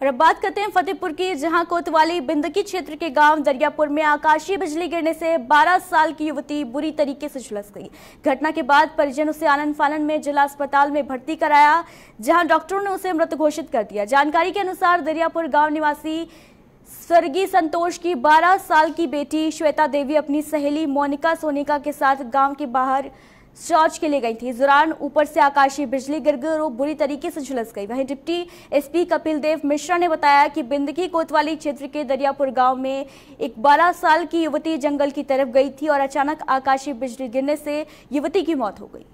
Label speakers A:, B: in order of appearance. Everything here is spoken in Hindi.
A: और अब बात करते हैं फतेहपुर की, जहाँ कोतवाली बिंदकी क्षेत्र के गाँव दरियापुर में आकाशीय बिजली गिरने से 12 साल की युवती बुरी तरीके से झुलस गई। घटना के बाद परिजन उसे आनंद फानन में जिला अस्पताल में भर्ती कराया, जहाँ डॉक्टरों ने उसे मृत घोषित कर दिया। जानकारी के अनुसार दरियापुर गाँव निवासी स्वर्गीय संतोष की 12 साल की बेटी श्वेता देवी अपनी सहेली मोनिका सोनिका के साथ गाँव के बाहर शौच के लिए गई थी। इस दौरान ऊपर से आकाशीय बिजली गिर गई और बुरी तरीके से झुलस गई। वहीं डिप्टी एसपी कपिल देव मिश्रा ने बताया कि बिंदकी कोतवाली क्षेत्र के दरियापुर गाँव में एक 12 साल की युवती जंगल की तरफ़ गई थी और अचानक आकाशीय बिजली गिरने से युवती की मौत हो गई।